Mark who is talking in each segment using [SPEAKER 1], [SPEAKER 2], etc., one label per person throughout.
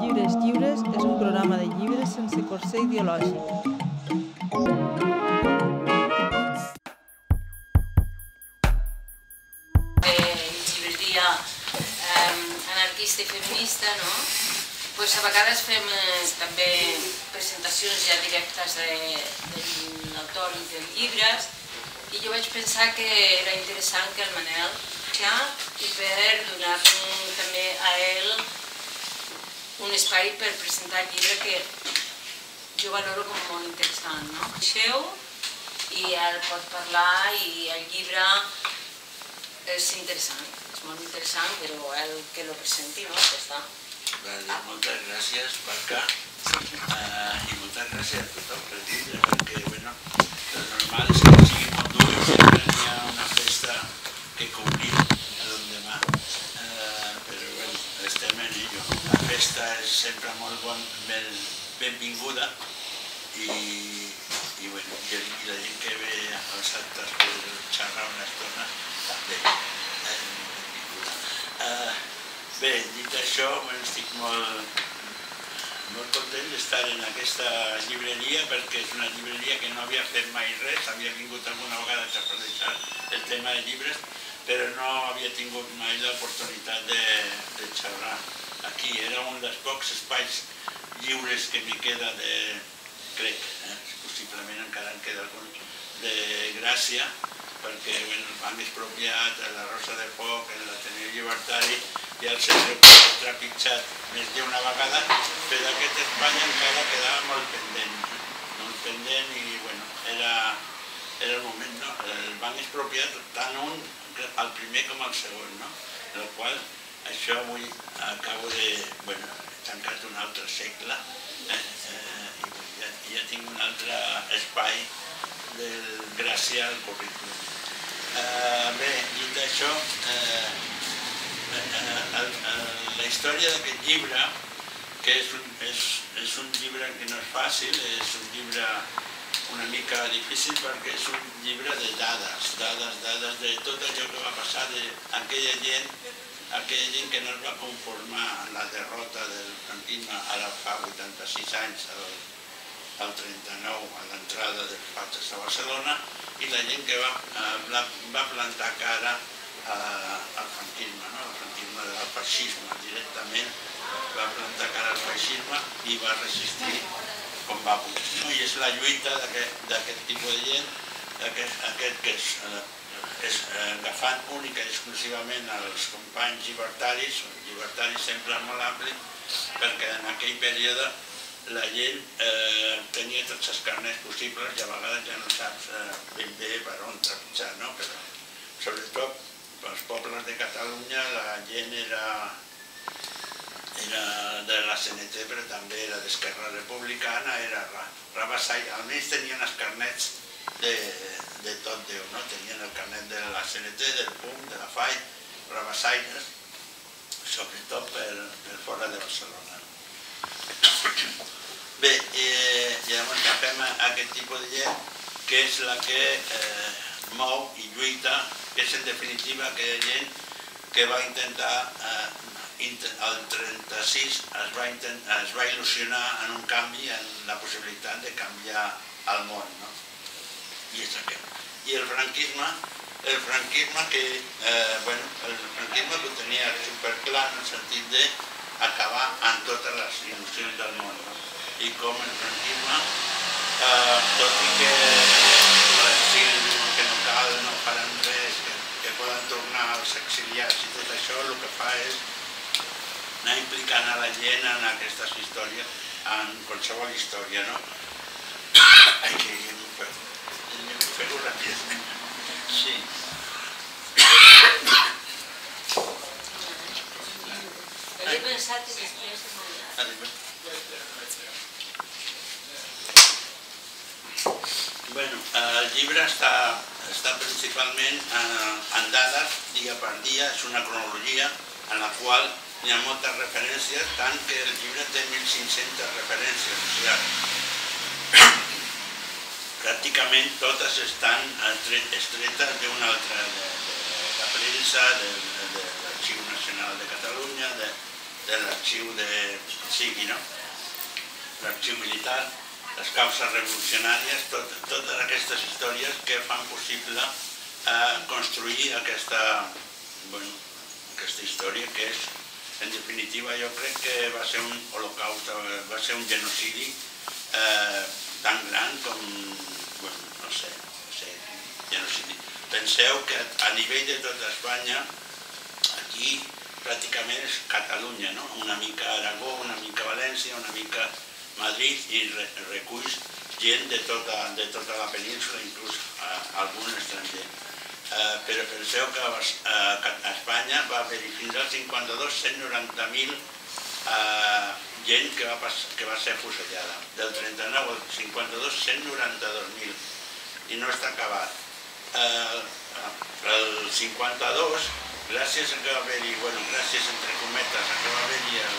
[SPEAKER 1] Llibres lliures és un programa de llibres sense corser ideològic.
[SPEAKER 2] llibreria eh, anarquista i feminista, no? Pues a vegades fem eh, també presentacions ja directes de, de l'autor i dels llibres i jo vaig pensar que era interessant que el Manel ja i per donar també a ell un espai per presentar el llibre que jo valoro com molt interessant, no? Deixeu i ell pot parlar i el llibre és interessant, és molt interessant, però el que lo presenti, no? Ja està.
[SPEAKER 3] Vale, moltes gràcies, Barca, uh, i moltes gràcies a tothom per dir perquè, bueno, el normal és que sigui molt dur i sempre hi ha una festa que cobrir l'endemà, uh, però, bueno, estem en ello. La festa és sempre molt bon, ben, benvinguda i, i, bueno, i, i la gent que ve als actes per xerrar una estona també és benvinguda. Uh, Bé, dit això, estic molt, molt content d'estar en aquesta llibreria perquè és una llibreria que no havia fet mai res, havia vingut alguna vegada a xafardejar el tema de llibres, però no havia tingut mai l'oportunitat de, de xerrar aquí. Era un dels pocs espais lliures que m'hi queda de, crec, eh, possiblement encara en queda algun, de Gràcia, perquè bueno, banc expropiat, la Rosa de Foc, l'Ateneu Llibertari i el centre trepitjat més d'una vegada, però aquest espai encara quedava molt pendent, molt pendent i bueno, era, era el moment, no? El banc expropiat tant un, el primer com el segon, no? El qual això avui acabo de, bueno, tancat un altre segle eh, eh, i ja, ja tinc un altre espai del Gràcia al currículum. Uh, bé, dit això, uh, uh, uh, la història d'aquest llibre, que és un, és, és un llibre que no és fàcil, és un llibre una mica difícil perquè és un llibre de dades, dades, dades de tot allò que va passar d'aquella gent, aquella gent que no es va conformar en la derrota del franquisme ara fa 86 anys, el, el 39, a l'entrada dels fatxes a Barcelona, i la gent que va, eh, va plantar cara al franquisme, no? al franquisme del feixisme directament, va plantar cara al feixisme i va resistir com va poder. No? I és la lluita d'aquest tipus de gent, aquest que és, eh, és eh, agafant única i exclusivament els companys llibertaris, llibertaris sempre molt ampli, perquè en aquell període la gent eh, tenia tots els carnets possibles i a vegades ja no saps eh, ben bé per on trepitjar, no? Però sobretot pels pobles de Catalunya la gent era, era de la CNT però també era d'Esquerra Republicana, era Rabassai, almenys tenien els carnets de, de tot Déu, no? Tenien el carnet de la CNT, del PUM, de la FAI, Rabassaires, sobretot per, per fora de Barcelona. Bé, eh, llavors agafem aquest tipus de gent que és la que eh, mou i lluita, que és en definitiva aquella gent que va intentar, eh, el 36 es va, intent, es va il·lusionar en un canvi, en la possibilitat de canviar el món. No? I el franquisme, el franquisme que, eh, bueno, el franquisme que ho tenia superclar en el sentit de acabar amb totes les il·lusions del món. I com el franquisme, eh, tot i que l'exili diuen que no cal, no faran res, que, que poden tornar als exiliats i tot això, el que fa és anar implicant a la gent en aquestes històries, en qualsevol història, no? Ai, que m'ho feu ràpidament. Sí. Bueno, el llibre està, està principalment eh, en dades, dia per dia, és una cronologia en la qual hi ha moltes referències, tant que el llibre té 1.500 referències, o sigui, pràcticament totes estan estretes d'una altra, de, de la premsa, de, de, de l'Arxiu Nacional de Catalunya, de, de l'arxiu de sigui, no? l'arxiu militar, les causes revolucionàries, tot, totes aquestes històries que fan possible eh, construir aquesta, bueno, aquesta història que és, en definitiva, jo crec que va ser un holocaust, va ser un genocidi eh, tan gran com, bueno, no sé, no sé, genocidi. Penseu que a nivell de tota Espanya, aquí pràcticament és Catalunya, no? una mica Aragó, una mica València, una mica Madrid i reculls gent de tota, de tota la península, inclús algun estranger. Eh, però penseu que eh, a Espanya va haver-hi fins al 52 190.000 eh, gent que va, que va ser fusellada. Del 39 al 52 192.000 i no està acabat. Eh, el 52, gràcies a que va haver-hi, bueno, gràcies entre cometes a que va haver-hi el,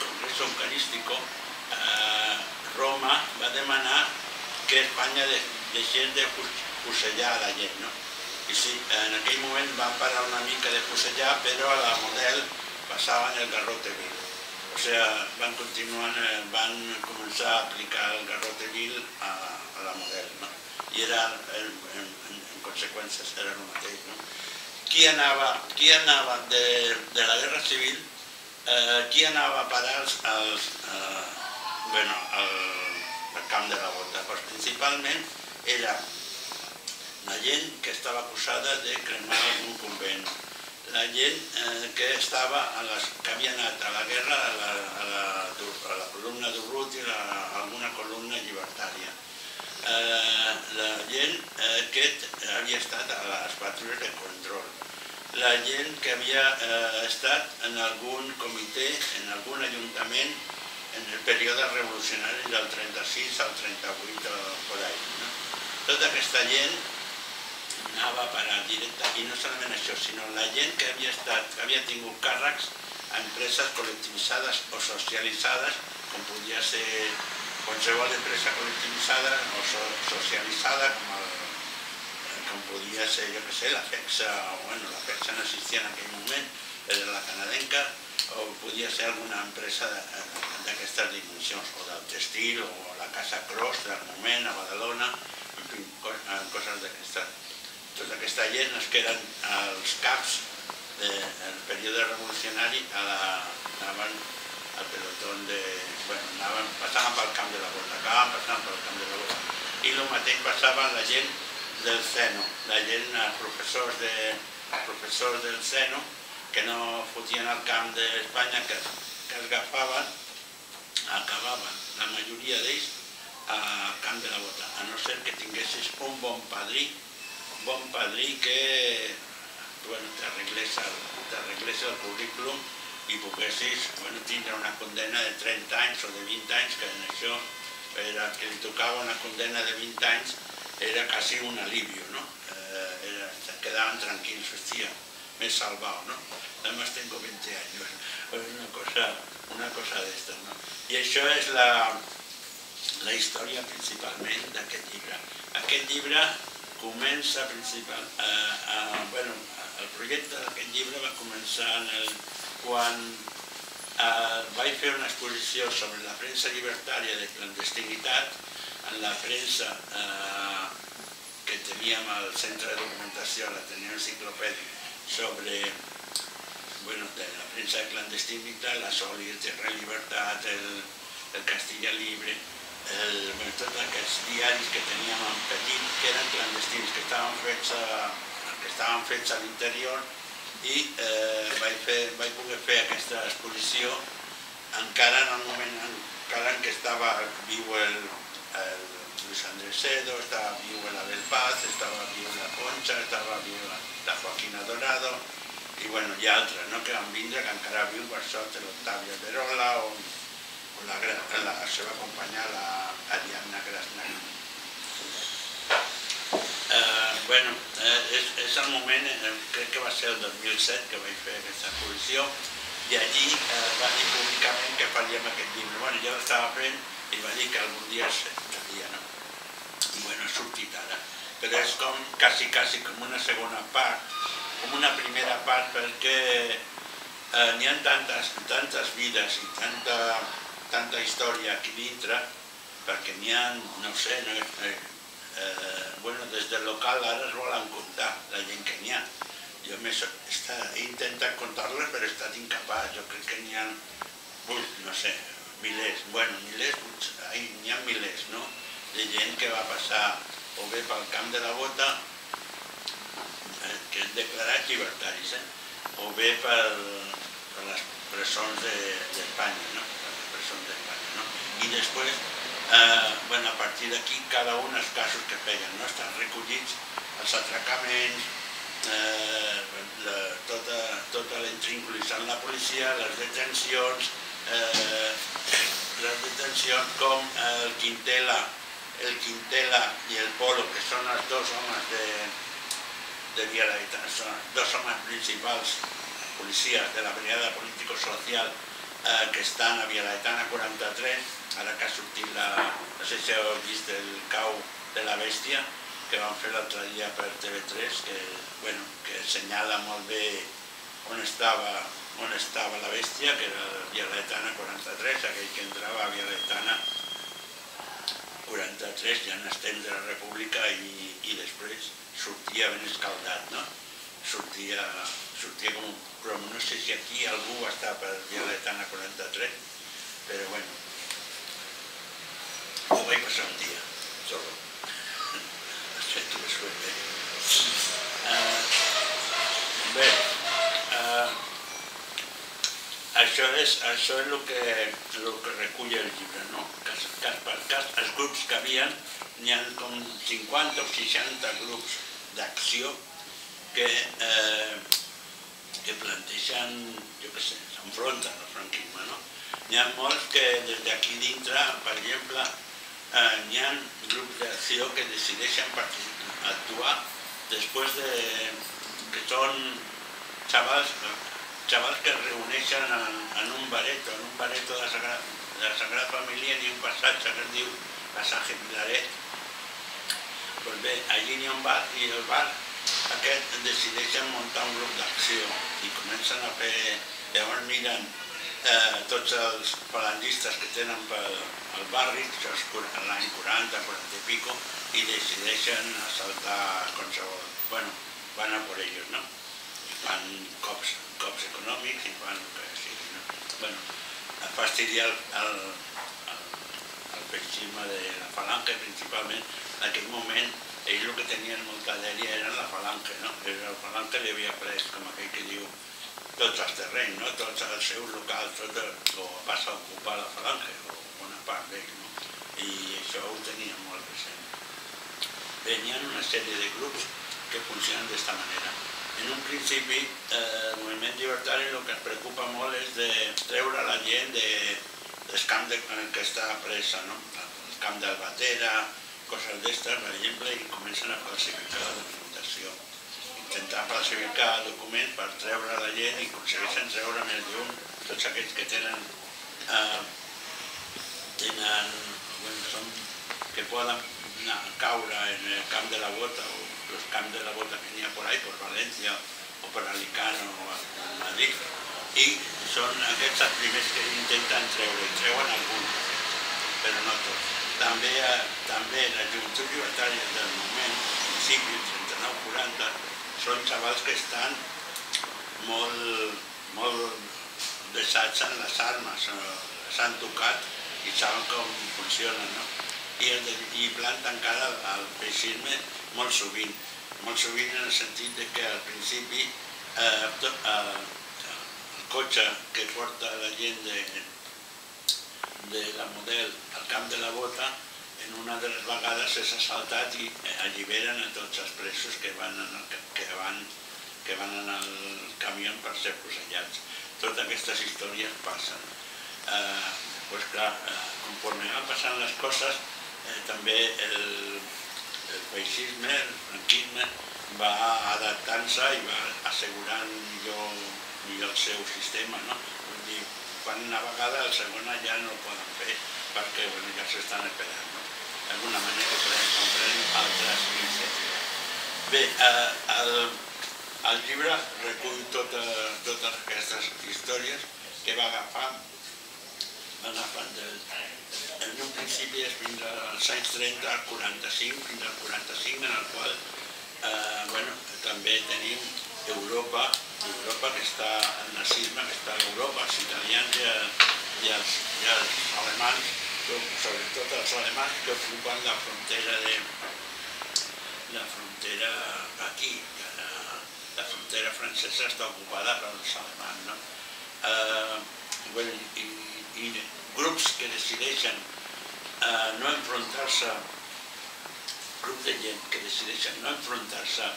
[SPEAKER 3] Congreso Eucarístico, eh, Roma va demanar que Espanya deixés de fusellar la gent. No? I sí, en aquell moment van parar una mica de fusellar, però a la model passaven el garrote vil. O sigui, van continuar, eh, van començar a aplicar el garrote vil a, a la model. No? I era, en, en, en conseqüències, era el mateix. No? Qui anava, qui anava de, de la Guerra Civil eh, qui anava a parar als, als, eh, bueno, al, al camp de la bota? Pues principalment era la gent que estava acusada de cremar un convent, la gent eh, que, estava a les, que havia anat a la guerra a la, a la, a la columna d'Urrut i a alguna columna llibertària, eh, la gent eh, que havia estat a les patrulles de control, la gent que havia eh, estat en algun comitè, en algun ajuntament, en el període revolucionari del 36 al 38 o per. No? Tota aquesta gent anava a parar directe, i no solament això, sinó la gent que havia, estat, que havia tingut càrrecs a empreses col·lectivitzades o socialitzades, com podia ser qualsevol empresa col·lectivitzada o so, socialitzada, com el com podia ser, jo què sé, la FEXA, o bueno, la FEXA no existia en aquell moment, era la canadenca, o podia ser alguna empresa d'aquestes dimensions, o del Textil, o la Casa Cross del moment, a Badalona, en fi, coses d'aquestes. Tota aquesta gent es que eren els caps del període revolucionari a la, anaven al pelotón de... Bueno, anaven, passaven pel camp de la Volta, acabaven passant pel camp de la Volta. I el mateix passava la gent del seno, la gent, professors, de, professors del seno, que no fotien al camp d'Espanya, que, que es agafaven, acabaven, la majoria d'ells, al camp de la bota, a no ser que tinguessis un bon padrí, bon padrí que bueno, t'arreglés el, el currículum i poguessis bueno, tindre una condena de 30 anys o de 20 anys, que en això era que li tocava una condena de 20 anys era casi un alivio, ¿no? Eh, era, quedaban tranquilos, hostia, me he salvado, ¿no? Además tengo 20 años, una cosa, una cosa de estas, ¿no? I això és la, la història principalment d'aquest llibre. Aquest llibre comença principal, eh, eh, bueno, el projecte d'aquest llibre va començar en el, quan eh, vaig fer una exposició sobre la premsa llibertària de clandestinitat en la premsa eh, que teníem al centre de documentació, la teníem enciclopèdic, sobre bueno, de la premsa de clandestinitat, la Sol i el Llibertat, el, el Castilla Libre, el, tots aquests diaris que teníem en petit, que eren clandestins, que estaven fets a, que estaven fets a l'interior i eh, vaig, fer, vaig poder fer aquesta exposició encara en el moment encara en què estava viu el, el Luis Andrés Cedo, estaba vivo la del Paz, estaba vivo la Concha, estava viu la Joaquina Dorado, i bueno, hi ha altres no, que van vindre, que encara viu per sota l'Octavia Verola o, o la, la, seva companya, la Ariadna Krasnagin. Eh, bueno, eh, és, és el moment, eh, crec que va ser el 2007 que vaig fer aquesta exposició, i allí eh, va dir públicament que faríem aquest llibre. Bueno, jo l'estava fent i va dir que algun dia es faria, no? I bueno, ha sortit ara. Però és com, quasi, quasi com una segona part com una primera part perquè eh, n'hi ha tantes, tantes vides i tanta, tanta història aquí dintre perquè n'hi ha, no sé, no, eh, eh, bueno, des del local ara es volen contar la gent que n'hi ha. Jo més, està, he intentat contar-les però he estat incapaç. Jo crec que n'hi ha, no sé, milers, bueno, milers, n'hi ha milers, no?, de gent que va passar o bé pel camp de la bota, eh, que és declarat llibertaris, eh? o bé per, per les presons d'Espanya, de, no? per les presons d'Espanya. No? I després, eh, bueno, a partir d'aquí, cada un els casos que feien, no? estan recollits els atracaments, eh, la, tota, tota l'intrinculació en la policia, les detencions, eh, les detencions com el Quintela, el Quintela i el Polo, que són els dos homes de, de Via Laietana, són dos homes principals policies de la brigada político-social eh, que estan a Via Laietana 43, ara que ha sortit la, no sé si heu vist el cau de la bèstia, que vam fer l'altre dia per TV3, que, bueno, que assenyala molt bé on estava, on estava la bèstia, que era Via Laietana 43, aquell que entrava a Via Laietana 43, ja en estem de la República i, i després sortia ben escaldat, no? Sortia, sortia com un però no sé si aquí algú està per Via Laietana 43, però bueno, ho vaig passar un dia, solo. Sento que surt bé. Bé, això és, el, que, que recull el llibre, no? Cas, per cas, els grups que havien, n'hi ha com 50 o 60 grups d'acció que, eh, que plantegen, jo què sé, s'enfronten al franquisme, no? N'hi ha molts que des d'aquí dintre, per exemple, hi ha grups d'acció que decideixen actuar després de que són xavals, xavals que es reuneixen en, en un bareto, en un bareto de la Sagrada, de la Sagrada Família ha un passatge que es diu Passatge Pilaret. Pues bé, allí hi ha un bar i el bar aquest decideixen muntar un grup d'acció i comencen a fer, llavors miren eh, tots els falangistes que tenen pel, el barri, l'any 40, 40 i pico, i decideixen assaltar qualsevol... Bueno, van a por ellos, no? I fan cops, cops econòmics i fan el que sigui, no? Bueno, a fastidiar el, el, el, el feixisme de la falange, principalment, en aquell moment ells el que tenien molta dèria era la falange, no? La falange li havia pres, com aquell que diu, tots els terrenys, no? tots els seus locals, tot el, o passa a ocupar la falange, o part d'ell, no? i això ho tenia molt present. Venien una sèrie de grups que funcionen d'aquesta manera. En un principi, eh, el moviment llibertari el que es preocupa molt és de treure la gent de, del camp de, en què està presa, no? el camp d'Albatera, coses d'estes, per exemple, i comencen a falsificar la documentació intentar falsificar documents per treure la gent i aconsegueixen treure més llum tots aquells que tenen eh, tenen bueno, són, que poden caure en el camp de la bota o els camps de la bota que n'hi ha por ahí, per València o per Alicant o a Madrid i són aquests els primers que intenten treure, treuen alguns, però no tots. També, eh, també la joventut llibertària del moment, principi, 39-40, són xavals que estan molt, molt deixats en les armes, s'han tocat i saben com funcionen, no? I, i planten cara al feixisme molt sovint, molt sovint en el sentit de que al principi eh, eh, el cotxe que porta la gent de, de la model al camp de la bota en una de les vegades és assaltat i alliberen a tots els presos que van en el, que van, que van en el camió per ser fusellats. Totes aquestes històries passen. Eh, pues clar, eh, conforme van passant les coses, eh, també el, el feixisme, el franquisme, va adaptant-se i va assegurant millor, millor el seu sistema. No? Vull dir, quan una vegada el segona ja no ho poden fer perquè bueno, ja s'estan esperant. No? d'alguna manera podem comprendre altres iniciatives. Bé, eh, el, el llibre recull tota, totes aquestes històries que va agafar, va agafar del, en un principi és fins als anys 30 al 45, fins al 45, en el qual eh, bueno, també tenim Europa, Europa que està, el nazisme que està a Europa, els italians i, i, els, i els alemans, sobretot els alemans que ocupen la frontera de la frontera aquí, la, la frontera francesa està ocupada pels alemans, no? Eh, grups que decideixen eh, no enfrontar-se, grups de gent que decideixen no enfrontar-se,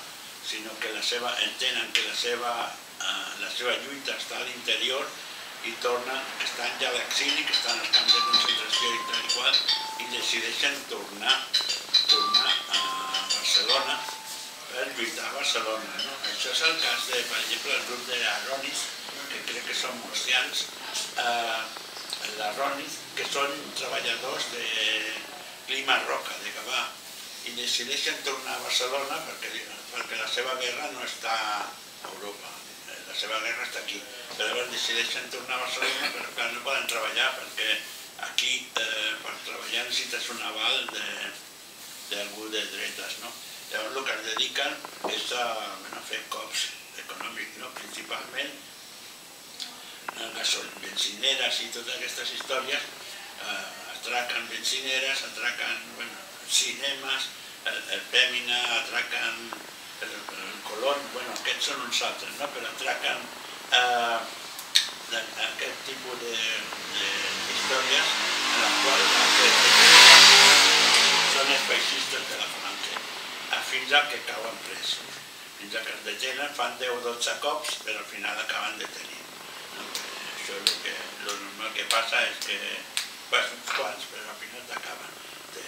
[SPEAKER 3] sinó que la seva, entenen que la seva, eh, la seva lluita està a l'interior i tornen, estan ja a l'exili, que estan als camps de concentració i tal i qual, i decideixen tornar, tornar a Barcelona per lluitar a Barcelona. No? Això és el cas de, per exemple, el grup d'Aronis, que crec que són murcians, eh, l'Aronis, que són treballadors de Clima Roca, de Gavà, i decideixen tornar a Barcelona perquè, perquè la seva guerra no està a Europa, la seva guerra està aquí. Però llavors decideixen tornar a Barcelona, però no poden treballar perquè aquí eh, per treballar necessites un aval d'algú de, de dretes, no? Llavors el que es dediquen és a, bueno, a fer cops econòmics, no? principalment benzineres i totes aquestes històries, eh, atraquen benzineres, atraquen bueno, cinemes, el, Pèmina, atraquen el, el Colón, bueno, aquests són uns altres, no? però atraquen eh, aquest tipus de, històries en les quals són els feixistes de la Franca fins a que cauen presos. Fins a que els detenen, fan 10 o 12 cops, però al final acaben detenint. No? Això és el que, que passa és que vas uns quants, però al final t'acaben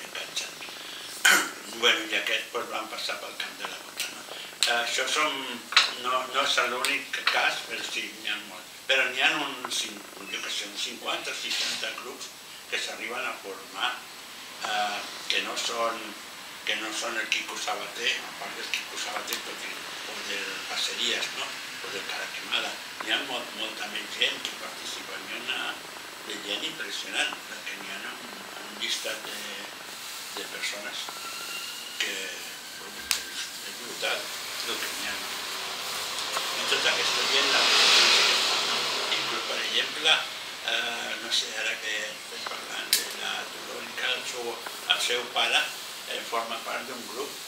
[SPEAKER 3] enganxant. bueno, i aquests pues, van passar pel camp de la bota. No? Això som, no, no és l'únic cas, però sí, n'hi ha molts. Però n'hi ha uns, jo que sé, uns 50 o 60 grups que s'arriben a formar eh, que no són que no són el Quico Sabater, a part del Quico Sabater tot i, o del Passeries, no? o del Cara Quemada. Hi ha molt, molta més gent que participa, hi ha una de gent impressionant, perquè n'hi ha un, un llistat de, de persones que és, és brutal el que n'hi ha. I tota aquesta gent la inclús per exemple, eh, no sé, ara que estem parlant de la Turònica, el seu, el seu pare eh, forma part d'un grup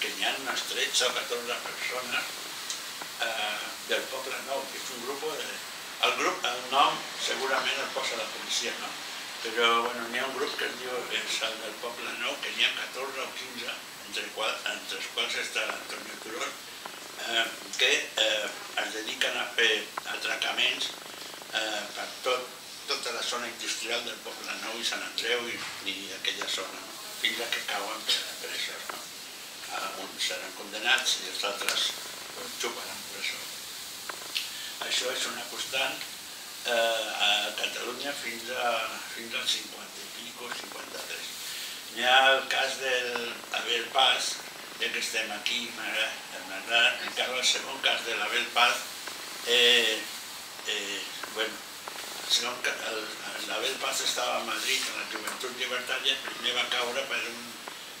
[SPEAKER 3] que hi ha unes 13 o 14 persones eh, del Poble Nou, que és un grup... De, el grup, el nom segurament el posa la policia, no? Però bueno, n'hi ha un grup que es diu el del Poble Nou, que n'hi ha 14 o 15, entre, qual, entre els quals està l'Antonio Turón, eh, que eh, es dediquen a fer atracaments eh, per tot, tota la zona industrial del Poble Nou i Sant Andreu i, i aquella zona. No? fins a que cauen presos. No? Uns seran condemnats i els altres jugaran presó. Això és una constant eh, a Catalunya fins, a, fins al 50 i pico, 53. Hi ha el cas del Abel Paz, ja que estem aquí, m'agrada encara el segon cas de l'Abel Paz, eh, eh, bueno, l'Abel Paz estava a Madrid, a la Joventut Llibertària, primer va caure per, un,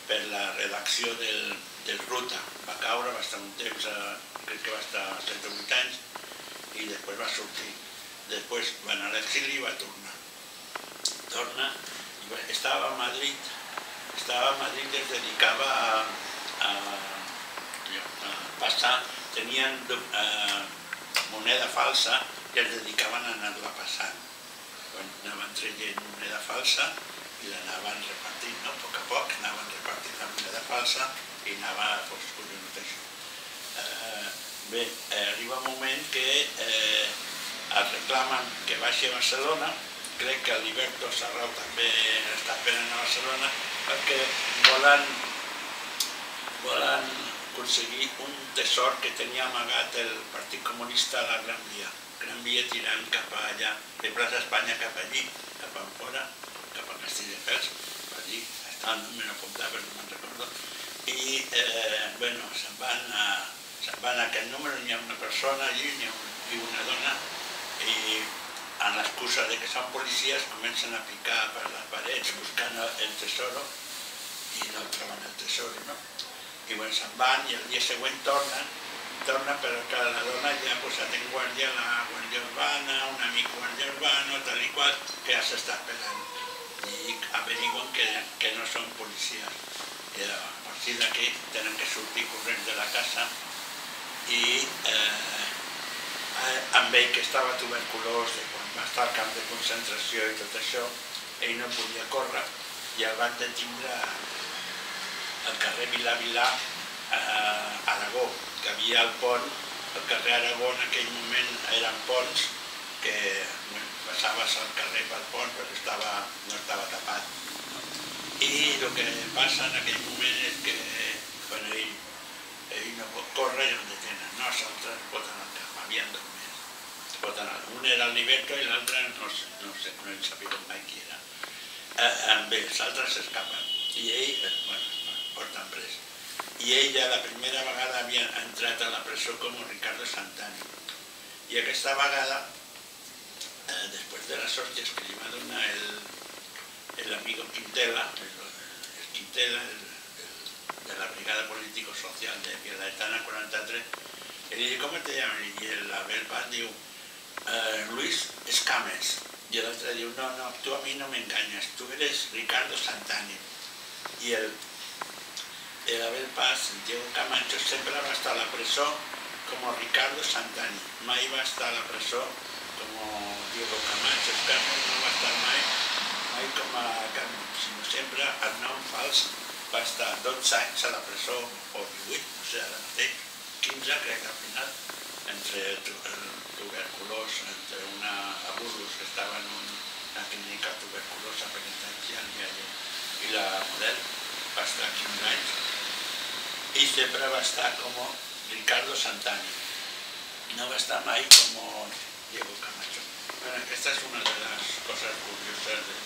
[SPEAKER 3] per la redacció del, del Ruta. Va caure, va estar un temps, a, crec que va estar 7 o 8 anys, i després va sortir. Després va anar a l'exili i va tornar. Torna, i va, estava a Madrid, estava a Madrid i es dedicava a, a, a passar, tenien eh, moneda falsa i es dedicaven a anar-la passant. Quan anaven traient moneda falsa i l'anaven repartint, no? a poc a poc anaven repartint la moneda falsa i anava pues, collonut això. Bé, eh, arriba un moment que eh, es reclamen que baixi a Barcelona, crec que l'Iberto Sarrau també està esperant a Barcelona perquè volen, volen aconseguir un tesor que tenia amagat el Partit Comunista a la Gran Via. Gran Via tirant cap allà, de plaça Espanya cap allí, cap a fora, cap a Castelldefels, allí, està el número apuntat, no me'n recordo, i, eh, bueno, se'n van a, se'n van a aquest número, n'hi ha una persona allí, n'hi ha un, i una dona, i amb l'excusa de que són policies comencen a picar per les parets buscant el tesoro i no troben el tesoro, no? I bueno, se'n van i el dia següent tornen, torna però que la dona ja ha posat en guàrdia la guàrdia urbana, un amic guàrdia urbano, tal i qual, que ja s'està esperant i averiguen que, que no són policies. I a partir d'aquí tenen que sortir corrents de la casa i eh, amb ell que estava tuberculós de quan va estar al camp de concentració i tot això, ell no podia córrer i el van detindre al carrer Vilà Vilà a Aragó, que havia el pont, el carrer Aragó en aquell moment eren ponts que bueno, passaves al carrer pel pont però estava, no estava tapat. I el que passa en aquell moment és que quan ell, ell no pot córrer i el detenen, no, altres poden al camp, havien dos més. Poden anar. Un era Liberto i l'altre no, sé, no sé, no en sabia mai qui era. Eh, bé, i ell, eh, bueno, porten pres. I ella la primera vegada havia entrat a la presó com Ricardo Santani. I aquesta vegada eh, después de las hostias que le iba a donar el, el amigo Quintela, el, el Quintela, el, el, de la Brigada Político-Social de Violaetana 43, le dije, ¿cómo te llamas? Y el Abel Paz diu, eh, Luis Escames. Y el otro diu, no, no, tú a mí no me engañas, tú eres Ricardo Santani. Y el, el Abel Paz, Diego Camacho, sempre va estar a la presó como Ricardo Santani, mai va estar a la presó como Diego Camacho, Carmen no va estar mai, mai com a sinó sempre el nom fals va 12 anys a la presó, o 18, no sé, ara mateix, 15 crec al final, entre tuberculós, entre una a Burgos que estava en una clínica tuberculosa penitenciària i la model, va estar 15 anys. I sempre va estar com Ricardo Santani. No va estar mai com Diego Camacho. Bueno, esta es una de las cosas curiosas de,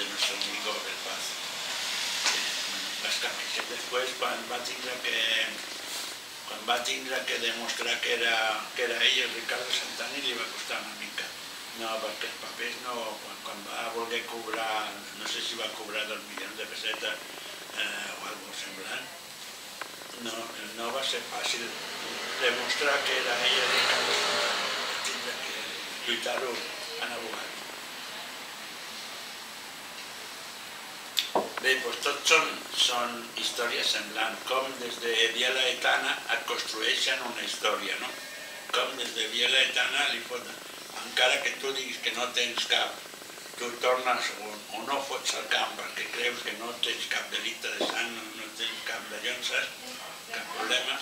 [SPEAKER 3] de nuestro amigo del Paz. Básicamente, después cuando va a tener que quan va tindre que demostrar que era, que era ell, el Ricardo Santani, li va costar una mica. No, perquè els papers no, quan, quan va voler cobrar, no sé si va cobrar dos milions de pessetes eh, o alguna semblant, no, no va ser fàcil demostrar que era ell el Ricardo Santani. Va tindre que lluitar-ho en abogat. Bé, doncs tots són, són històries semblants, com des de Via Laetana et construeixen una història, no? Com des de Via Laetana li pot... Encara que tu diguis que no tens cap, tu tornes o, o no fots al camp perquè creus que no tens cap delicte de sang, no, tens cap de llonces, cap problema,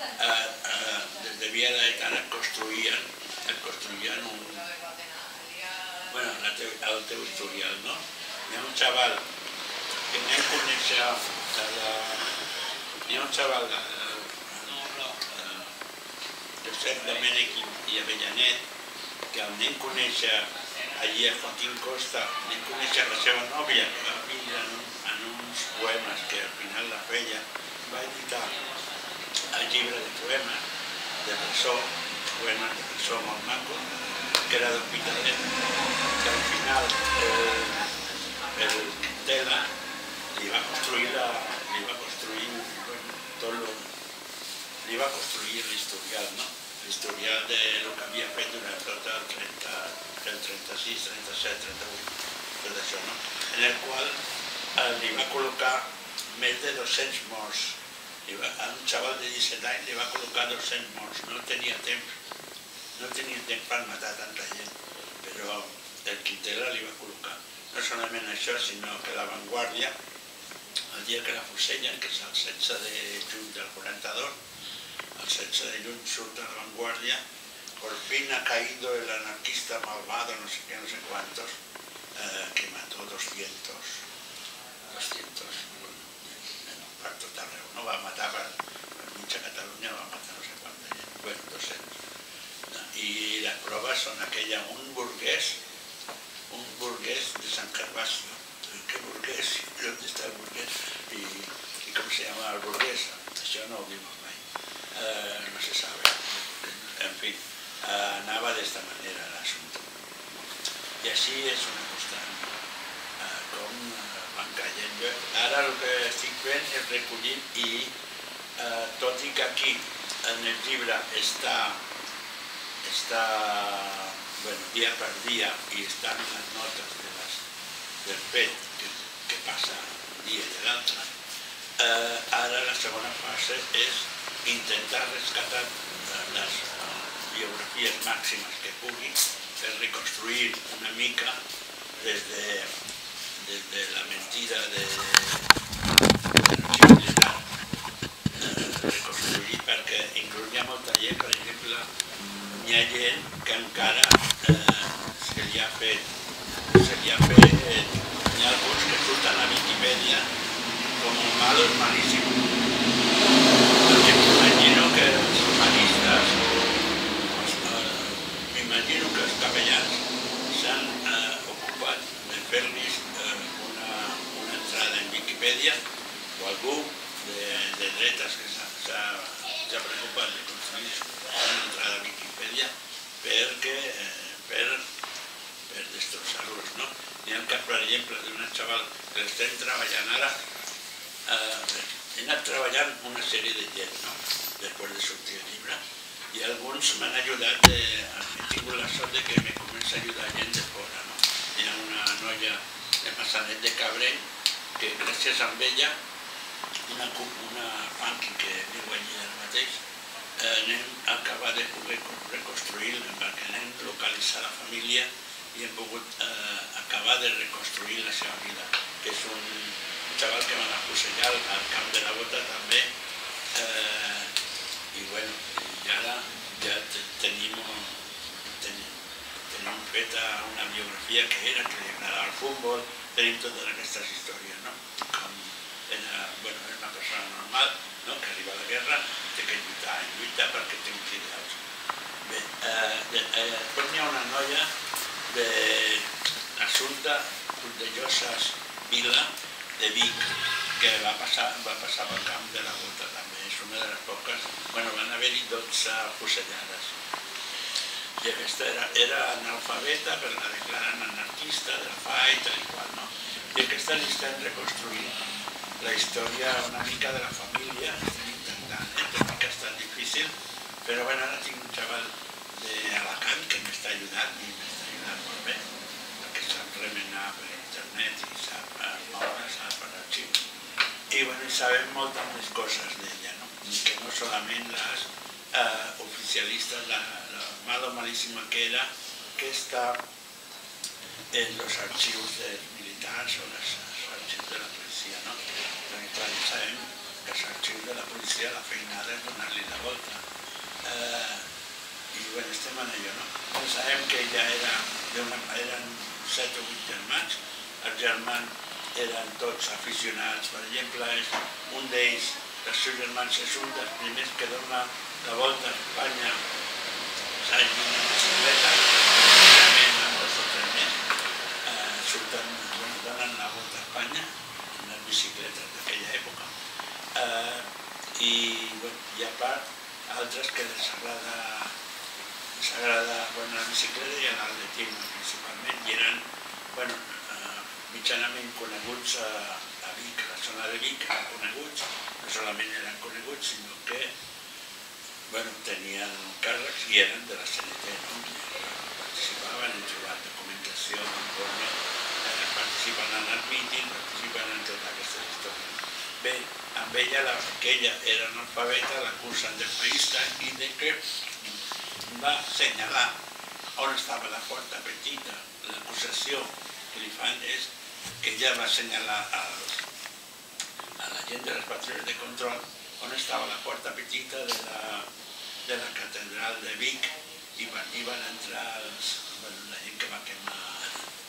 [SPEAKER 3] eh, eh, des de Via Laetana et construïen, et construïen un... Bueno, el teu, el teu historial, no? Hi ha un xaval que anem a conèixer de la... Hi ha un xaval de, Josep Domènech i, Avellanet que el a conèixer allí a Joaquín Costa, anem a conèixer la seva nòvia que va vindre en, un, en uns poemes que al final la feia, va editar el llibre de poemes de presó, poemes de presó molt maco, que era d'Hospitalet, que al final el, el Tela li va construir la, li va construir tot lo, li va construir l'historial, no? L'historial de lo que havia fet durant tot el, 30, el 36, 37, 38, tot això, no? En el qual eh, li va col·locar més de 200 morts. Li va, a un xaval de 17 anys li va col·locar 200 morts, no tenia temps, no tenia temps per matar tanta gent, però el Quintela li va col·locar. No solament això, sinó que la el dia que la fusellen, que és el 16 de juny del 42, el 16 de juny surt a la vanguardia, por fin ha caído el anarquista malvado, no sé qué, no sé cuántos, eh, que mató 200, 200, bueno, per tot arreu, no va matar per, per mitja Catalunya, va matar no sé quanta gent, bueno, 200. No? I les proves són aquella, un burguès, un burguès de San Gervasio, ¿qué burgués? ¿Dónde está el burgués? ¿Y, y cómo se llama el burgués? Això no ho vimos mai. eh, no se sabe. En fin, eh, anava d'esta manera l'assumpte. I així és una constant, eh, com eh, van caient. Jo, ara el que estic fent és recollir i, eh, tot i que aquí en el llibre està, està bueno, dia per dia i estan les notes de del fet que, que passa? Un dia i l'altre, eh, ara la segona fase és intentar rescatar les biografies màximes que pugui per reconstruir una mica des de, des de la mentida de, de reconstruir perquè inclús hi ha molta gent, per exemple, hi ha gent que encara eh, se li ha fet, se li ha fet, eh, hi ha alguns que surten a Wikipedia com un malo és malíssim. Perquè m'imagino que els humanistes, m'imagino que els capellans s'han eh, ocupat de fer-los eh, una, una entrada en Wikipedia o algú de, de dretes que s'ha preocupat de construir una entrada a Wikipedia perquè eh, per, per destrossar-los, no? N'hi ha cas, per exemple, d'un xaval que estem treballant ara, eh, he anat treballant una sèrie de gent, no? després de sortir el llibre, i alguns m'han ajudat, he tingut la sort que me comença a ajudar gent de fora. No? Hi ha una noia de Massanet de Cabrell que gràcies a ella, una, una que viu allí ara mateix, eh, anem a acabar de poder reconstruir, perquè anem a localitzar la família i hem pogut eh, acabar de reconstruir la seva vida, que és un, xaval que van a fusellar al camp de la bota també eh, i bueno, i ara ja tenim, tenim, tenim feta una biografia que era que li agradava el futbol, tenim totes aquestes històries, no? Com era, bueno, era una persona normal, no? que arriba a la guerra té que lluitar, lluitar perquè uns ideals. Bé, eh, eh, després ha una noia de Assumpta Puntelloses Vila, de Vic, que va passar, va passar pel camp de la Bota també. És una de les poques, bueno, van haver-hi 12 fusellades. I aquesta era, era analfabeta, però la declaren anarquista de la i tal i qual, no? I aquesta li estem reconstruint la història una mica de la família, estem intentant, eh? tot que ha estat difícil, però bueno, ara tinc un xaval d'Alacant que m'està ajudant i m'està ajudant molt bé, perquè sap remenar per internet i sap eh, moure, sap per arxiu. I bueno, sabem moltes més coses d'ella, no? que no solament les eh, oficialistes, la, la malo malíssima que era, que està en los archivos de militars o los, los arxius de la policia, no? Perquè clar, sabem que els arxius de la policia la feinada és donar-li la volta. Eh, I bueno, estem en allò, no? Sabem que ella era, una, eren set o vuit germans, els germans eren tots aficionats, per exemple, és un d'ells, els seus germans, és un dels primers que dona la volta a Espanya, saps, una bicicleta, realment amb dos o tres més, surten, donen la volta a Espanya, en les bicicletes d'aquella època. Eh, i, bueno, i a part, altres que els agrada, els agrada bueno, la bicicleta i l'atletisme principalment, i eren, bueno, mitjanament coneguts a, a Vic, a la zona de Vic, eren coneguts, no solament eren coneguts, sinó que bueno, tenien càrrecs i eren de la CNT, no? participaven en trobar documentació, informe, eh, participen en el míting, participen en tota aquesta història. Bé, amb ella, la, que ella era analfabeta, l'acusen de feista i de que va assenyalar on estava la porta petita. L'acusació que li fan és que ella va assenyalar als, a la gent de les patrulles de control on estava la porta petita de la, de la catedral de Vic i van, i van entrar bueno, la gent que va quemar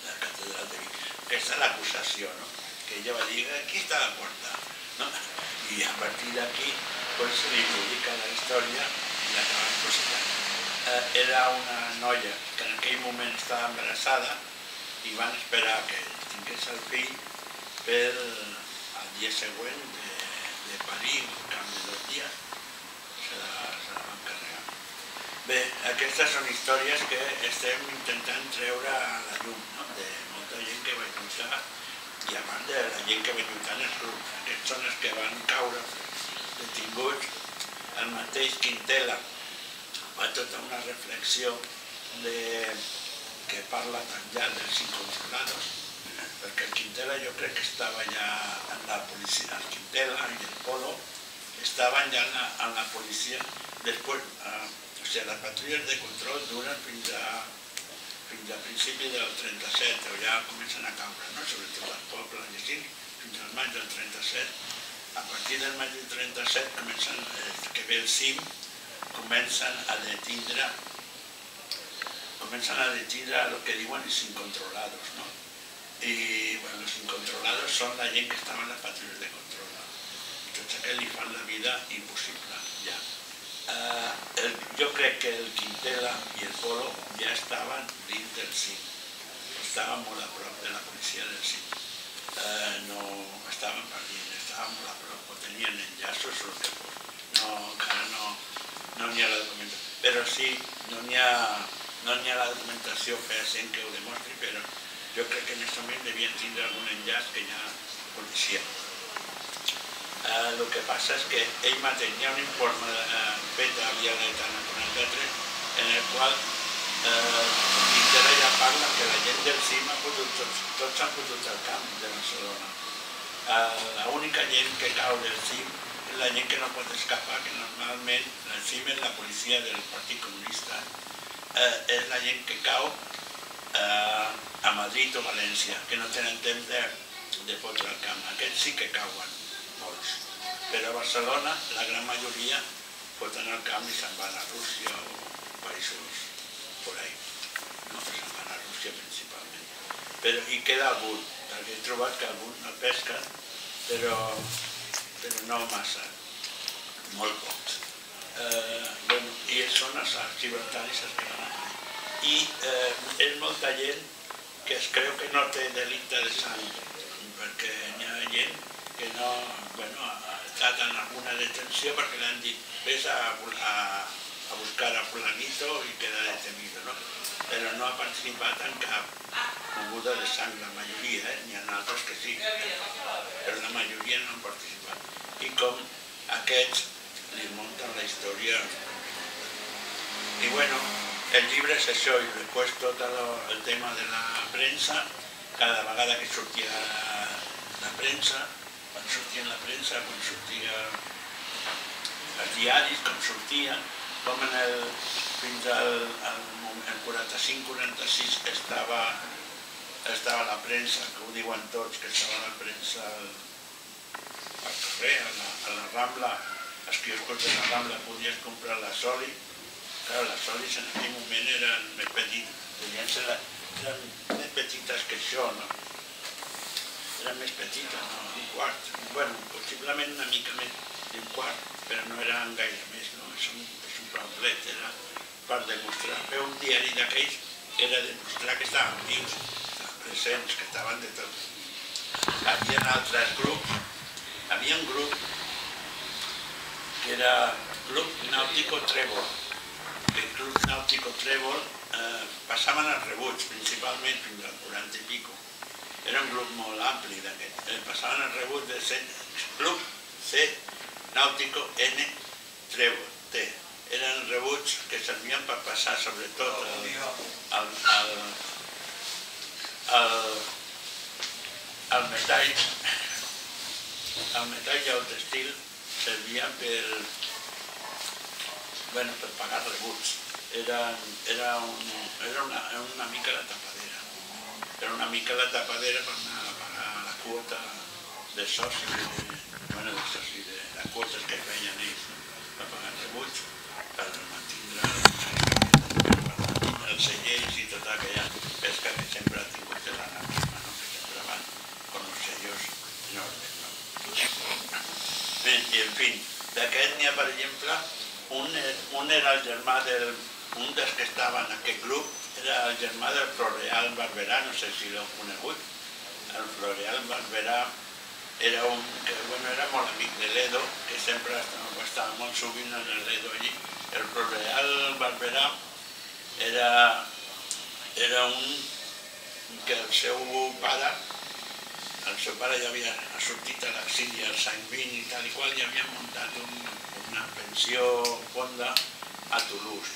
[SPEAKER 3] la catedral de Vic. Aquesta és l'acusació, no? que ella va dir, aquí està la porta. No? I a partir d'aquí pues, se li publica la història i l'acaben processant. Eh, era una noia que en aquell moment estava embarassada i van esperar que tingués el fill per al dia següent de, de parir, al cap de dos dies. se la, se la van carregar. Bé, aquestes són històries que estem intentant treure a la llum, no? de molta gent que va lluitar i a part de la gent que va lluitar en els grups. Aquests són els que van caure detinguts. El mateix Quintela fa tota una reflexió de, que parla tan ja dels incontrolados, perquè el Quintela jo crec que estava ja en la policia, el Quintela i el Polo estaven ja en la, en la policia, després, eh, o sigui, les patrulles de control duren fins a, fins a principi del 37, o ja comencen a caure, no? sobretot al poble i així, fins al maig del 37. A partir del maig del 37 comencen, eh, que ve el cim, comencen a detindre comencen a detindre el que diuen els incontrolados, ¿no? Y bueno, los incontrolados son la gent que estava en les patrulles de control. I tots aquells li la vida impossible, ja. Uh, el, jo crec que el Quintela i el Polo ja estaven dins del CIM, estaven molt a prop de la policia del CIM. Uh, no estaven per dins, estaven molt a prop, o tenien enllaços o el no n'hi ha la documentació. Però sí, no n'hi ha, no ha la documentació fehacent que ho demostri, però jo crec que en aquest moment devien tindre algun enllaç que hi ha policia. Eh, el que passa és que ell mateix hi ha un informe eh, fet a Via Gaetana 43 en el qual eh, Quintera ja parla que la gent del CIM ha putut, tots, tots han putut al camp de Barcelona. Eh, L'única gent que cau del CIM la gent que no pot escapar, que normalment el CIM és la policia del Partit Comunista, eh, és la gent que cau eh, a Madrid o València, que no tenen temps de, de fotre el camp. Aquests sí que cauen, molts. Però a Barcelona la gran majoria foten el camp i se'n van a Rússia o països por ahí. No, se'n van a Rússia principalment. Però hi queda algun, perquè he trobat que algun no pesquen, però, però no massa, molt pocs. Eh, bueno, I són els gibraltaris els a i eh, és molta gent que es creu que no té delicte de sang, perquè hi ha gent que no, bueno, ha estat en alguna detenció perquè l'han dit ves a, a, a buscar a fulanito i queda detenido, no? Però no ha participat en cap moguda de sang, la majoria, eh? n'hi ha altres que sí, però la majoria no han participat. I com aquests li munten la història. I bueno, el llibre és això, i després tot el, tema de la premsa, cada vegada que sortia la premsa, quan sortia la premsa, quan sortia els diaris, com sortia, com en el, fins al, al, al 45-46 estava, estava la premsa, que ho diuen tots, que estava la premsa al, al carrer, a la, a la Rambla, als quioscos de la Rambla podies comprar la soli, Clar, les solis en aquell moment eren més petites, ser, eren més petites que això, no? Eren més petites, no? Un quart. bueno, possiblement una mica més d'un quart, però no eren gaire més, no? És un, és un pamflet, era per demostrar. Fer un diari d'aquells era demostrar que estaven vius, presents, que estaven de tot. Hi havia altres grups, hi havia un grup que era Club Náutico Trébol, el Club Náutico Trébol eh, passaven els rebuts, principalment fins al 40 i pico. Era un grup molt ampli d'aquest. Eh, passaven els rebuts de C, Club C Náutico N Trébol, T. Eren rebuts que servien per passar sobretot el, el, el, el, el metall, el metall i el textil servien per, bueno, per pagar rebuts. Era, era, un, era una, una mica la tapadera. Era una mica la tapadera per anar a pagar la quota de soci, de, bueno, de soci, de les quotes que feien ells per pagar rebuts, els cellers i tota aquella pesca que sempre ha tingut l'anarquisme, no? que sempre van con els sellos enormes. No? Bé, i en fi, d'aquest n'hi ha, per exemple, un, un era el germà del, un dels que estava en aquest grup, era el germà del Floreal Barberà, no sé si l'heu conegut. El Floreal Barberà era un que bueno, era molt amic de l'Edo, que sempre va estava molt sovint en el Edo allí. El Real Barberà era, era un que el seu pare el seu pare ja havia sortit a l'exili als anys 20 i tal i qual i havia muntat un, una pensió fonda a Toulouse.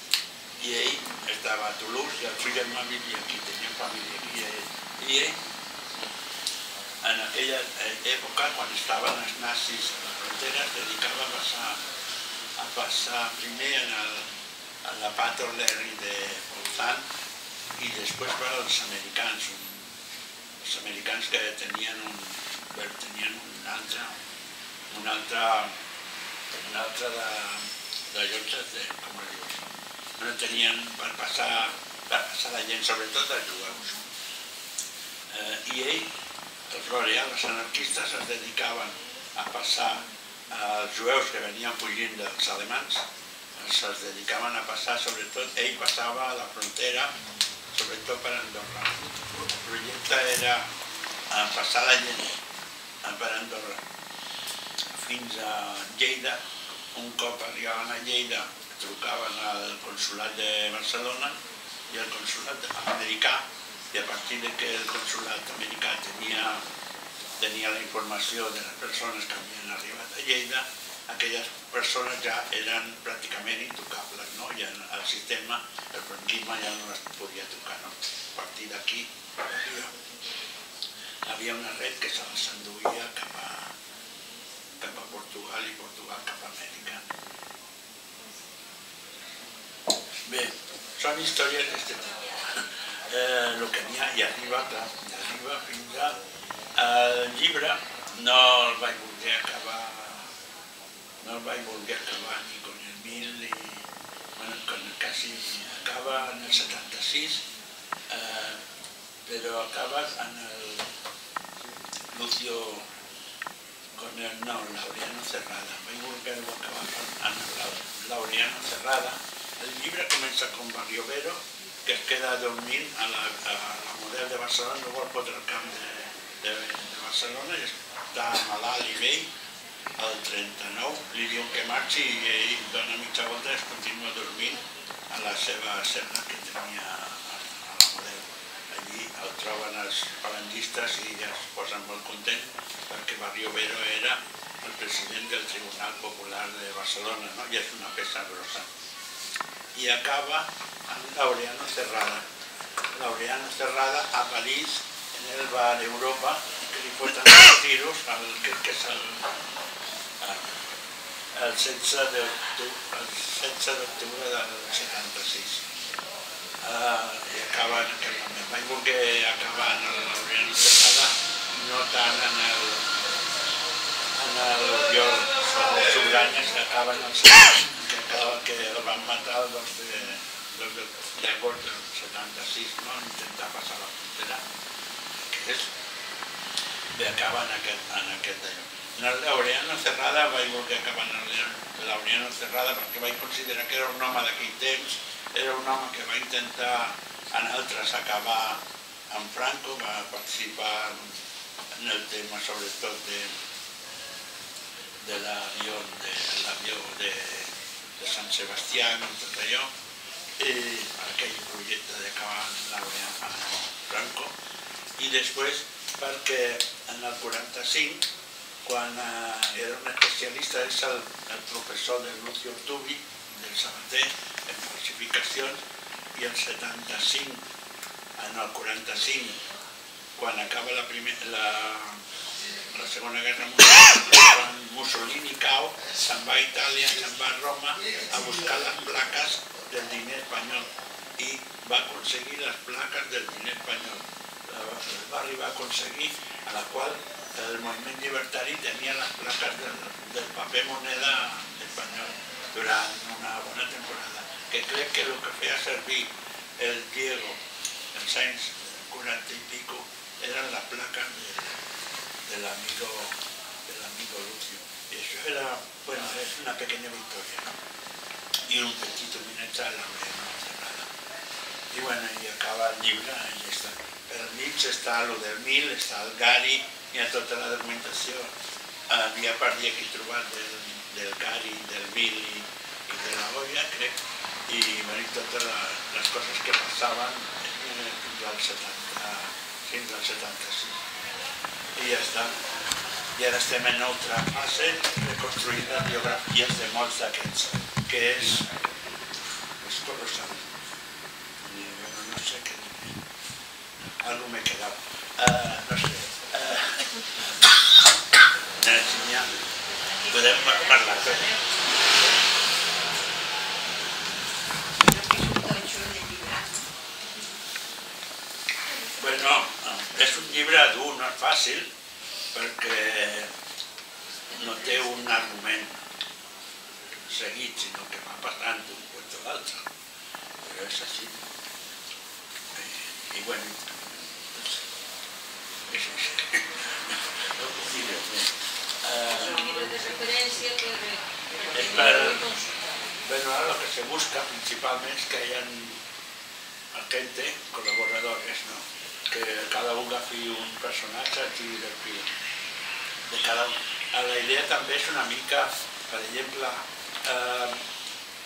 [SPEAKER 3] I ell estava a Toulouse i el seu germà vivia aquí, tenia família aquí. I ell, en aquella època, quan estaven els nazis frontera, es dedicava a passar, a passar primer en, el, en la Pato Larry de Bolzán i després per als americans, un els americans que tenien un, tenien un altre, un altre, un altre de, de llocs de, com es diu, no tenien per passar, per passar la gent, sobretot els jueus. Eh, I ell, els L'Oreal, els anarquistes, es dedicaven a passar als jueus que venien fugint dels alemans, es dedicaven a passar, sobretot, ell passava a la frontera, sobretot per Andorra. El projecte era passar la gent per Andorra fins a Lleida. Un cop arribaven a Lleida trucaven al consulat de Barcelona i el consulat americà i a partir de que el consulat americà tenia, tenia la informació de les persones que havien arribat a Lleida, aquelles persones ja eren pràcticament intocables, no? ja el sistema, el franquisme ja no les podia tocar. No? A partir d'aquí havia una red que se s'enduïa cap a, cap a Portugal i Portugal cap a Amèrica. Bé, són històries d'aquest tipus. Eh, el que n'hi ha, i arriba, clar, i arriba fins a... El llibre no el vaig voler acabar, no el vaig voler acabar ni con el mil ni... Bueno, con quasi acaba en el 76, eh, però acaba en el Lucio con el no, Laureano Cerrada. Vaig voler acabar amb Laureano Cerrada. El llibre comença con Barrio Vero, que es queda dormint a la, a la model de Barcelona, no vol fotre el camp de, de, Barcelona, i està malalt i vell, al 39, li diuen que marxi i ell dona mitja volta i es continua dormint a la seva serra que tenia el troben els falangistes i ja es posen molt contents perquè Barrio Vero era el president del Tribunal Popular de Barcelona, no? i és una peça grossa. I acaba amb Laureano Cerrada. Laureano Cerrada a París, en el bar Europa, que li foten els tiros, al, que, que és el, el 16 d'octubre del 76 uh, i acaba en aquell moment. Vaig voler acabar en l'Orient Cerrada, no tant en el, en el Biol Sobranyes, que acaba en el que, acaba, que el van matar els de, dels de, llavors del 76, no? intentar passar la frontera, que és, bé, acaba en aquest, en aquest allò. Laureano Cerrada vaig voler acabar en Laureano Cerrada perquè vaig considerar que era un home d'aquell temps era un home que va intentar en altres acabar amb Franco, va participar en el tema sobretot de, de l'avió de, l'avió de, de Sant Sebastià i tot allò, i aquell projecte d'acabar amb Franco, i després perquè en el 45, quan eh, era un especialista, és el, el professor de Lucio Ortubi, del Sabater, en falsificacions i el 75, en el 45, quan acaba la, primer, la, la Segona Guerra Mundial, quan Mussolini cau, se'n va a Itàlia, se'n va a Roma a buscar les plaques del diner espanyol i va aconseguir les plaques del diner espanyol. Les va arribar a aconseguir, a la qual el moviment llibertari tenia les plaques del, del paper moneda espanyol durant una bona temporada que crec que el que feia servir el Diego els anys 40 i pico eren les plaques de, de l'amigo de l'amigo Lucio. I això era, bueno, és una pequeña victòria, no? I un petit homenatge a la Mariana Cerrada. I bueno, i acaba el llibre, i ja està. Per mig està el del mil, està el Gari, hi ha tota la documentació, eh, dia per dia que he trobat del, del Cari, del Mili i de la Goya, crec, i bueno, totes les coses que passaven eh, fins al 70, fins al 76. I ja està. I ara estem en altra fase de construir biografies de molts d'aquests, que és, és colossal. I, bueno, no sé què dir. Algo me quedava. Uh, no sé. Uh, ja podem parlar. Bueno, és un llibre dur, no és fàcil, perquè no té un argument seguit, sinó que va passant d'un puesto a l'altre. Però és així. I, i bueno, pues, és així. No puc dir res més.
[SPEAKER 2] És un llibre de referència per,
[SPEAKER 3] És. Bueno, ahora lo que se busca principalmente es que hayan gente, colaboradores, ¿no? Que cada uno agafi un personatge i del fil de cada un. Ah, La idea també és una mica, per exemple, eh,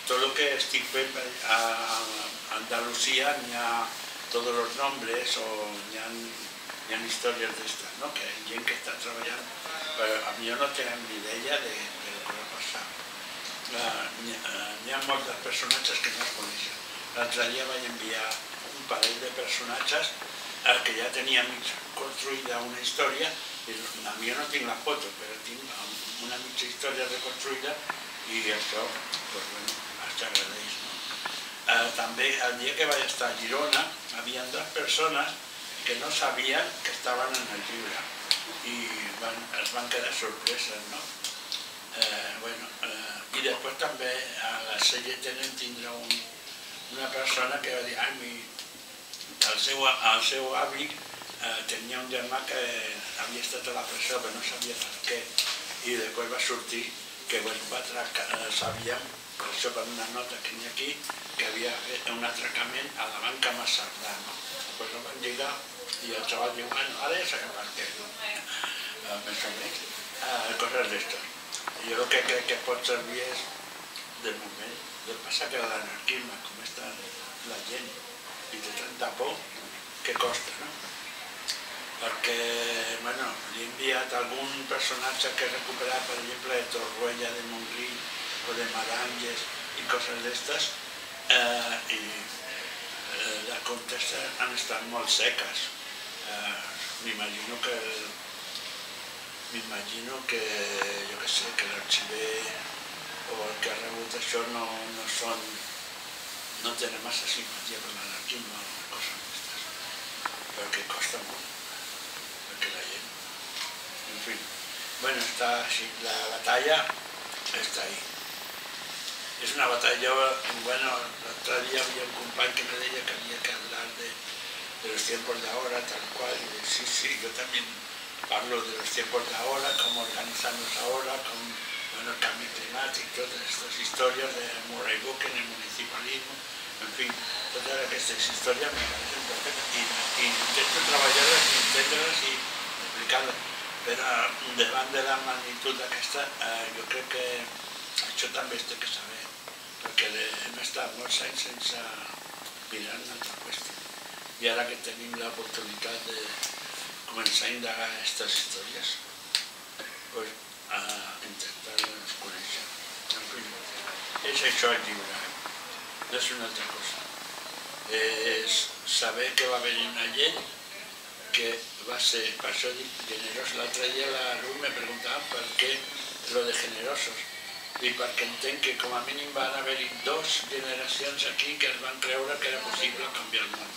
[SPEAKER 3] tot el que estic fent a, a Andalusia n'hi ha tots els nombres o n'hi ha, hi ha històries d'estes, no? que hi ha gent que està treballant, però a mi no tenen ni idea de, de lo va passar. N'hi uh, n'hi ha molts dels personatges que no es coneixen. L'altre dia vaig enviar un parell de personatges uh, que ja tenia mig construïda una història i a mi no tinc la foto, però tinc una mitja història reconstruïda i això, pues, bueno, es agradeix. No? Uh, també el dia que vaig estar a Girona, havia dues persones que no sabien que estaven en el llibre i van, es van quedar sorpreses, no? Eh, bueno, eh, i després també a la CGTN tindrà un, una persona que va dir, ai, mi, el, seu, el seu avi eh, tenia un germà que havia estat a la presó però no sabia per què i després va sortir que va atracar, eh, sabíem, per això per una nota que n'hi ha aquí, que havia fet un atracament a la banca Massardà. No? Després el van lligar bueno, ara ja per què. No? Eh, més o menys, coses d'estos. Jo el que crec que pot servir és, de moment, el que passa que l'anarquisme, com està la gent, i té tanta por, que costa, no? Perquè, bueno, li he enviat algun personatge que he recuperat, per exemple, de Torroella de Montgrí o de Maranges i coses d'estes, eh, i eh, les contestes han estat molt seques. Eh, M'imagino que m'imagino que, jo què sé, que l'arxiver o el que ha rebut això no, no són, no tenen massa simpatia per l'anarquisme o coses d'aquestes, perquè costa molt, perquè la gent, en fi, bueno, està així, la batalla està ahí. És una batalla, bueno, l'altre dia havia un company que me deia que havia que hablar de, de los tiempos de ahora, tal cual, y de, sí, sí, yo también hablo de los tiempos de ahora, cómo organizarnos ahora, con bueno, el cambio climático, todas estas historias de Murray Book en el municipalismo, en fin, todas estas historias me parecen perfectas y, y intento trabajarlas entenderlas y explicarlas, pero davant de la magnitud d'aquesta, eh, jo crec que això també es té que saber, perquè hem estat molts anys sense mirar una altra qüestió. I ara que tenim l'oportunitat de començar a indagar aquestes històries, pues, a intentar-les conèixer. En fi, és això el llibre, no és una altra cosa. És saber que va venir una llei que va ser, per això generós. L'altre dia la Ruth me preguntava per què lo de generosos. I perquè entenc que com a mínim van haver-hi dos generacions aquí que es van creure que era possible canviar el món.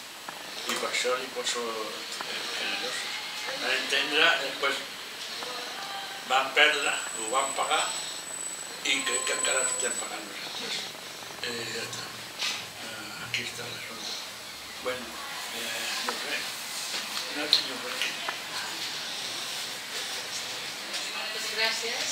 [SPEAKER 3] I per això li poso eh, generosos. Per entendre, després van perdre, ho van pagar i crec que encara estem pagant nosaltres. Eh, ja està. Eh, aquí està l'assumpte. Bueno, eh, no sé. No senyor què.
[SPEAKER 2] Moltes gràcies.